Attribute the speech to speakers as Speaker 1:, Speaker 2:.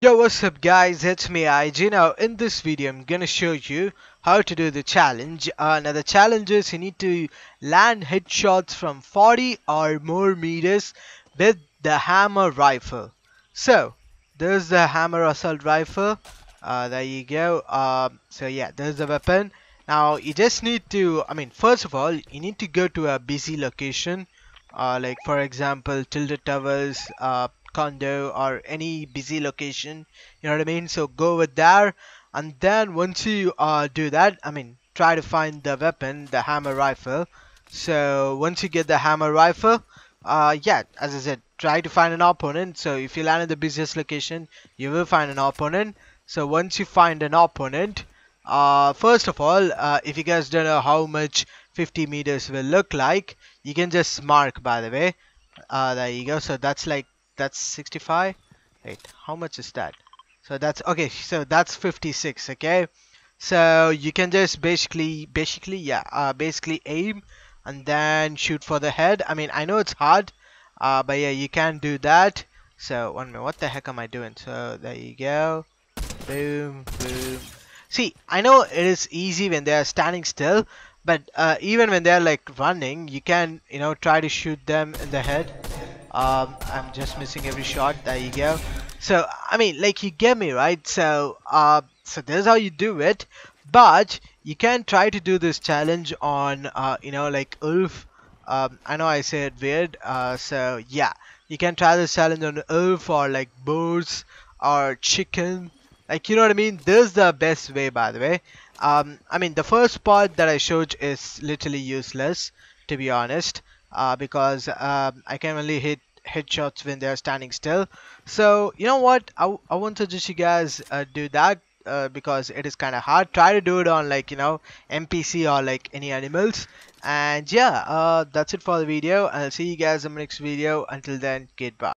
Speaker 1: Yo what's up guys? It's me IG now in this video I'm gonna show you how to do the challenge. Uh, now the challenge is you need to land headshots from 40 or more meters with the hammer rifle. So there's the hammer assault rifle. Uh, there you go. Um, so yeah there's the weapon. Now you just need to I mean first of all you need to go to a busy location. Uh, like for example Tilted Towers uh, condo or any busy location you know what I mean? So go with there and then once you uh, do that I mean try to find the weapon the hammer rifle. So once you get the hammer rifle uh, yeah as I said try to find an opponent. So if you land in the busiest location you will find an opponent. So once you find an opponent uh, first of all uh, if you guys don't know how much 50 meters will look like you can just mark by the way. Uh, there you go. So that's like that's 65 wait how much is that? So that's okay so that's 56 okay? So you can just basically basically yeah uh, basically aim and then shoot for the head. I mean I know it's hard uh, but yeah you can do that. So one minute what the heck am I doing? So there you go. Boom boom. See I know it is easy when they're standing still but uh, even when they're like running you can you know try to shoot them in the head um, I'm just missing every shot there you go so I mean like you get me right? So uh, so this is how you do it. But you can try to do this challenge on uh, you know like Ulf. Um, I know I said weird. Uh, so yeah. You can try this challenge on Ulf or like birds or chicken. Like you know what I mean? This is the best way by the way. Um, I mean the first part that I showed is literally useless to be honest uh, because um, I can only hit headshots when they're standing still. So you know what? I, I want to suggest you guys uh, do that uh, because it is kind of hard. Try to do it on like you know NPC or like any animals. And yeah uh, that's it for the video. I'll see you guys in the next video. Until then goodbye